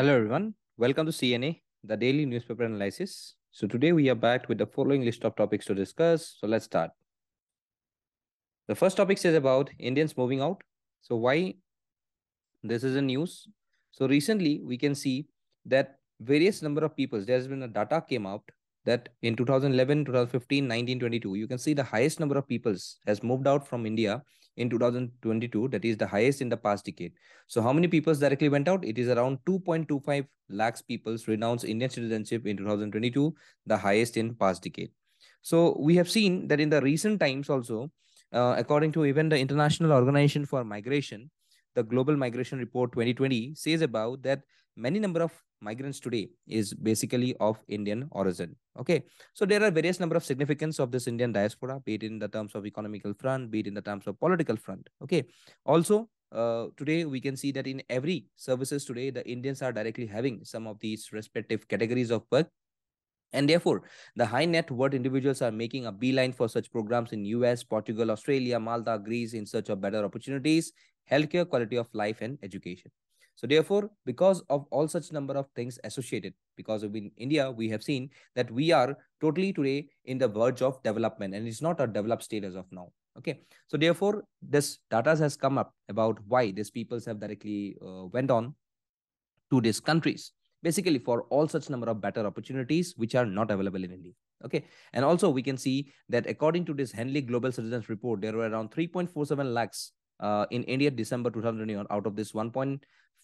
Hello, everyone. Welcome to CNA, the daily newspaper analysis. So, today we are back with the following list of topics to discuss. So, let's start. The first topic is about Indians moving out. So, why this is a news? So, recently we can see that various number of people, there has been a data came out that in 2011, 2015, 19, 22, you can see the highest number of peoples has moved out from India in 2022. That is the highest in the past decade. So how many peoples directly went out? It is around 2.25 lakhs peoples renounced Indian citizenship in 2022, the highest in past decade. So we have seen that in the recent times also, uh, according to even the International Organization for Migration, the Global Migration Report 2020 says about that many number of migrants today is basically of Indian origin. Okay, so there are various number of significance of this Indian diaspora, be it in the terms of economical front, be it in the terms of political front. Okay, also uh, today we can see that in every services today the Indians are directly having some of these respective categories of work. And therefore, the high net worth individuals are making a beeline for such programs in US, Portugal, Australia, Malta, Greece in search of better opportunities, healthcare, quality of life, and education. So therefore, because of all such number of things associated, because in India, we have seen that we are totally today in the verge of development and it's not a developed state as of now. Okay. So therefore, this data has come up about why these peoples have directly uh, went on to these countries basically for all such number of better opportunities which are not available in India. Okay. And also we can see that according to this Henley Global Citizens Report, there were around 3.47 lakhs uh, in India, December 2021, out of this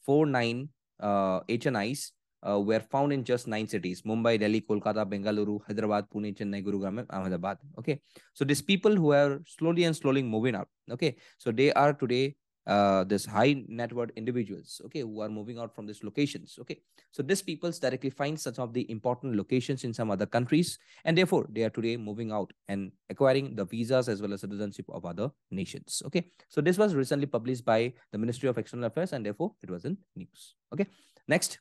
1.49 uh, HNIs uh, were found in just nine cities Mumbai, Delhi, Kolkata, Bengaluru, Hyderabad, Pune, Chennai, Gurugram, Ahmedabad. Okay. So these people who are slowly and slowly moving up. Okay. So they are today uh, this high net worth individuals, okay, who are moving out from these locations, okay. So these peoples directly find some of the important locations in some other countries, and therefore they are today moving out and acquiring the visas as well as citizenship of other nations, okay. So this was recently published by the Ministry of External Affairs, and therefore it was in news, okay. Next,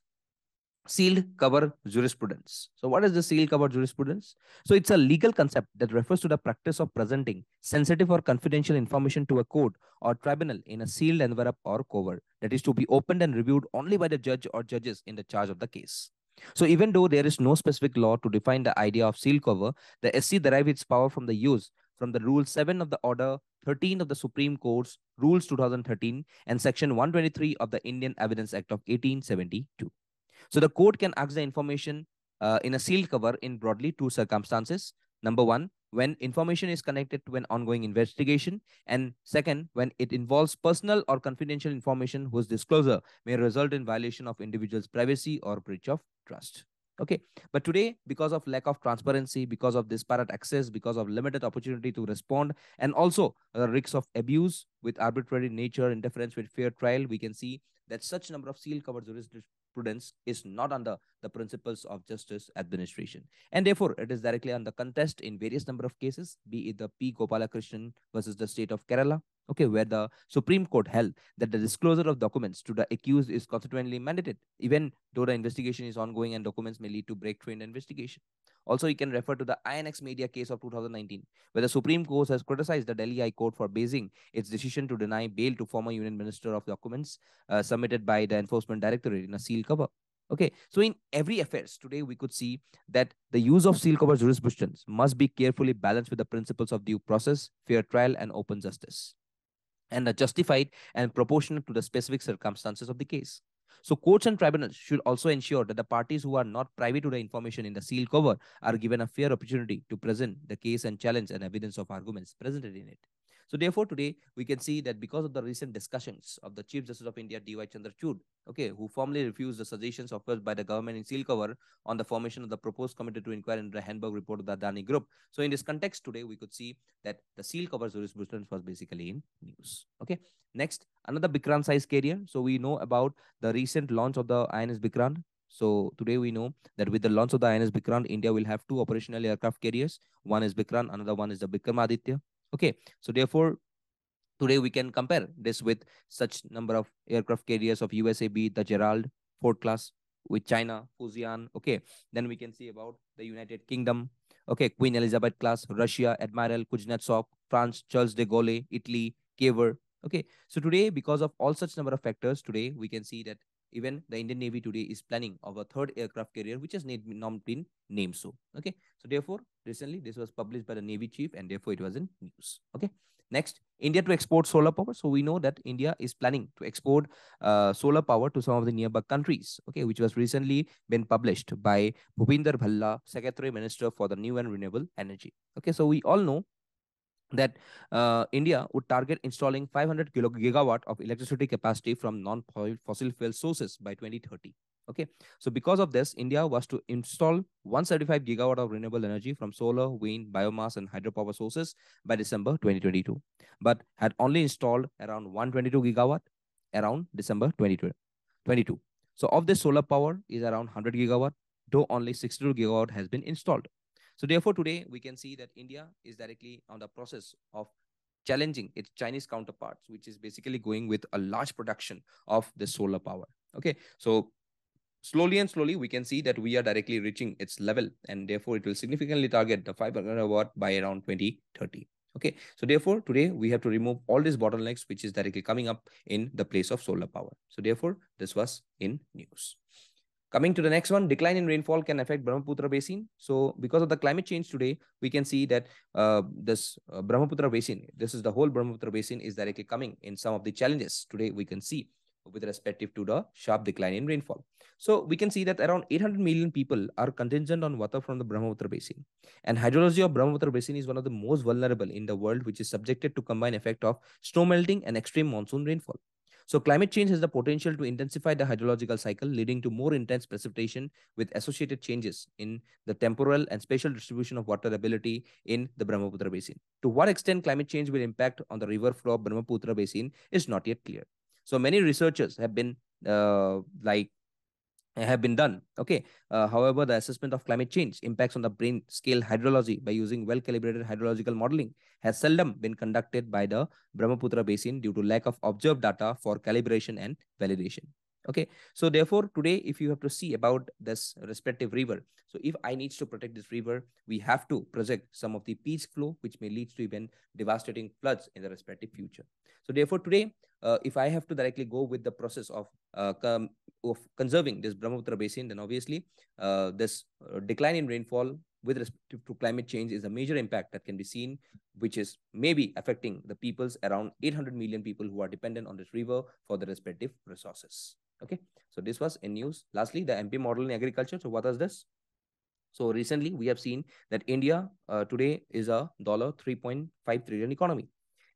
sealed cover jurisprudence. So what is the sealed cover jurisprudence? So it's a legal concept that refers to the practice of presenting sensitive or confidential information to a court or tribunal in a sealed envelope or cover that is to be opened and reviewed only by the judge or judges in the charge of the case. So even though there is no specific law to define the idea of sealed cover, the SC derives its power from the use from the Rule 7 of the Order 13 of the Supreme Court's Rules 2013 and Section 123 of the Indian Evidence Act of 1872. So the court can ask the information uh, in a sealed cover in broadly two circumstances. Number one, when information is connected to an ongoing investigation. And second, when it involves personal or confidential information whose disclosure may result in violation of individual's privacy or breach of trust. Okay, but today, because of lack of transparency, because of disparate access, because of limited opportunity to respond, and also the risks of abuse with arbitrary nature, interference with fair trial, we can see that such number of seal covered jurisprudence is not under the principles of justice administration. And therefore, it is directly under contest in various number of cases, be it the P. Gopalakrishnan versus the state of Kerala, okay, where the Supreme Court held that the disclosure of documents to the accused is constitutionally mandated, even though the investigation is ongoing and documents may lead to breakthrough in the investigation. Also, you can refer to the INX Media case of 2019, where the Supreme Court has criticized the Delhi High Court for basing its decision to deny bail to former Union Minister of documents uh, submitted by the Enforcement Directorate in a seal cover. Okay, so in every affairs today, we could see that the use of seal cover jurisprudence must be carefully balanced with the principles of due process, fair trial, and open justice, and are justified and proportionate to the specific circumstances of the case. So courts and tribunals should also ensure that the parties who are not privy to the information in the seal cover are given a fair opportunity to present the case and challenge and evidence of arguments presented in it. So therefore, today we can see that because of the recent discussions of the Chief Justice of India, D.Y. Chandrachud, okay, who formally refused the suggestions offered by the government in seal cover on the formation of the proposed committee to inquire into the Hindenburg report of the Adani Group. So in this context, today we could see that the seal cover jurisprudence was basically in news. Okay. Next, another Vikrant size carrier. So we know about the recent launch of the INS Vikrant. So today we know that with the launch of the INS Vikrant, India will have two operational aircraft carriers. One is Vikrant, another one is the Vikramaditya. Okay, so therefore, today we can compare this with such number of aircraft carriers of USAB, the Gerald, Ford class with China, Fujian. Okay, then we can see about the United Kingdom. Okay, Queen Elizabeth class, Russia, Admiral Kuznetsov, France, Charles de Gaulle, Italy, Cavour. Okay, so today, because of all such number of factors, today we can see that even the Indian Navy today is planning of a third aircraft carrier, which has not been named so. Okay. So therefore, recently this was published by the Navy chief and therefore it was in news. Okay. Next, India to export solar power. So we know that India is planning to export uh, solar power to some of the nearby countries, okay, which was recently been published by Bhupinder Bhalla, Secretary Minister for the New and Renewable Energy. Okay, so we all know that uh, India would target installing 500 gigawatt of electricity capacity from non-fossil fuel sources by 2030. Okay, so because of this, India was to install 175 gigawatt of renewable energy from solar, wind, biomass, and hydropower sources by December 2022, but had only installed around 122 gigawatt around December 2022. So of this solar power is around 100 gigawatt, though only 62 gigawatt has been installed. So therefore, today we can see that India is directly on the process of challenging its Chinese counterparts, which is basically going with a large production of the solar power. Okay, so slowly and slowly we can see that we are directly reaching its level and therefore it will significantly target the 500 watt by around 2030 okay so therefore today we have to remove all these bottlenecks which is directly coming up in the place of solar power. So therefore this was in news Coming to the next one, decline in rainfall can affect Brahmaputra Basin. So because of the climate change today, we can see that uh, this uh, Brahmaputra Basin, this is the whole Brahmaputra Basin is directly coming in some of the challenges today we can see with respect to the sharp decline in rainfall. So we can see that around 800 million people are contingent on water from the Brahmaputra Basin. And hydrology of Brahmaputra Basin is one of the most vulnerable in the world, which is subjected to combined effect of snow melting and extreme monsoon rainfall. So climate change has the potential to intensify the hydrological cycle, leading to more intense precipitation with associated changes in the temporal and spatial distribution of water ability in the Brahmaputra Basin. To what extent climate change will impact on the river flow of Brahmaputra Basin is not yet clear. So many researchers have been uh, like have been done. Okay. Uh, however, the assessment of climate change impacts on the basin scale hydrology by using well-calibrated hydrological modeling has seldom been conducted by the Brahmaputra basin due to lack of observed data for calibration and validation. Okay. So therefore, today, if you have to see about this respective river, so if I needs to protect this river, we have to project some of the peak flow, which may lead to even devastating floods in the respective future. So therefore, today, uh, if I have to directly go with the process of, uh, of conserving this Brahmaputra basin, then obviously uh, this uh, decline in rainfall with respect to climate change is a major impact that can be seen, which is maybe affecting the peoples around 800 million people who are dependent on this river for the respective resources. Okay, so this was in news. Lastly, the MP model in agriculture. So what is this? So recently we have seen that India uh, today is a dollar 3.5 trillion economy.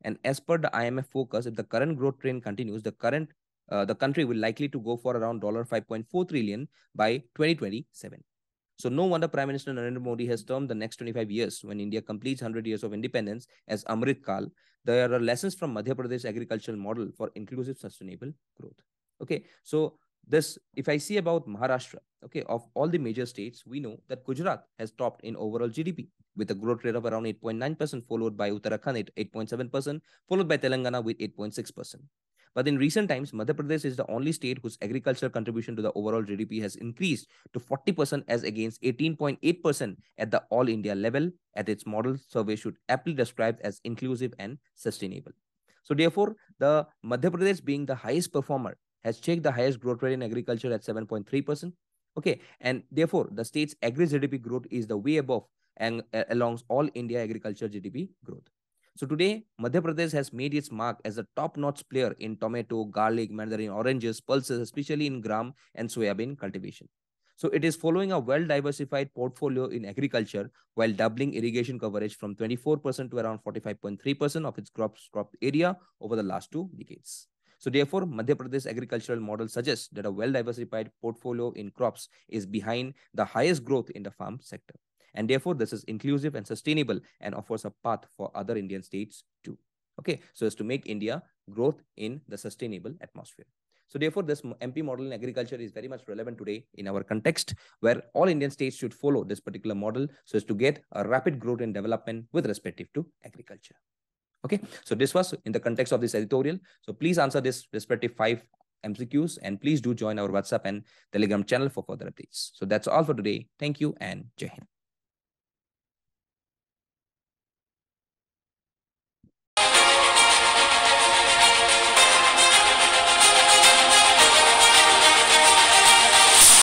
And as per the IMF focus, if the current growth trend continues, the current uh, the country will likely to go for around $5.4 trillion by 2027. So no wonder Prime Minister Narendra Modi has termed the next 25 years, when India completes 100 years of independence, as Amrit Kal. There are lessons from Madhya Pradesh agricultural model for inclusive sustainable growth. Okay, so this, if I see about Maharashtra, okay, of all the major states, we know that Gujarat has topped in overall GDP with a growth rate of around 8.9%, followed by Uttarakhand at 8.7%, followed by Telangana with 8.6%. But in recent times, Madhya Pradesh is the only state whose agricultural contribution to the overall GDP has increased to 40% as against 18.8% at the all India level at its model survey should aptly described as inclusive and sustainable. So therefore, the Madhya Pradesh being the highest performer has checked the highest growth rate in agriculture at 7.3%. Okay, and therefore the state's agri GDP growth is the way above and uh, along all India agriculture GDP growth. So today, Madhya Pradesh has made its mark as a top-notch player in tomato, garlic, mandarin, oranges, pulses, especially in gram and soybean cultivation. So it is following a well-diversified portfolio in agriculture while doubling irrigation coverage from 24% to around 45.3% of its crops crop area over the last two decades. So therefore, Madhya Pradesh agricultural model suggests that a well-diversified portfolio in crops is behind the highest growth in the farm sector. And therefore, this is inclusive and sustainable and offers a path for other Indian states too. Okay, so as to make India growth in the sustainable atmosphere. So therefore, this MP model in agriculture is very much relevant today in our context, where all Indian states should follow this particular model so as to get a rapid growth and development with respect to agriculture. Okay, so this was in the context of this editorial. So please answer this respective five MCQs and please do join our WhatsApp and Telegram channel for further updates. So that's all for today. Thank you and Jai Hind.